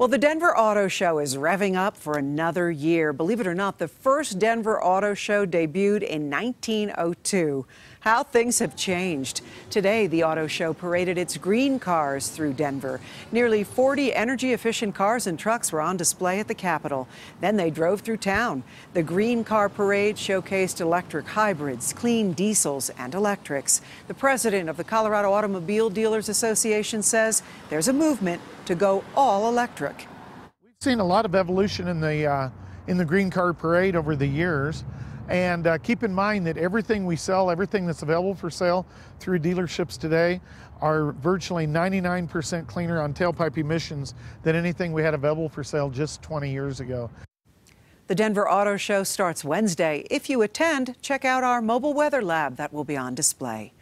Well, the Denver Auto Show is revving up for another year. Believe it or not, the first Denver Auto Show debuted in 1902. How things have changed. Today, the auto show paraded its green cars through Denver. Nearly 40 energy efficient cars and trucks were on display at the Capitol. Then they drove through town. The green car parade showcased electric hybrids, clean diesels, and electrics. The president of the Colorado Automobile Dealers Association says there's a movement to go all electric. We've seen a lot of evolution in the uh, in the green car parade over the years. And uh, keep in mind that everything we sell, everything that's available for sale through dealerships today are virtually 99% cleaner on tailpipe emissions than anything we had available for sale just 20 years ago. The Denver Auto Show starts Wednesday. If you attend, check out our mobile weather lab that will be on display.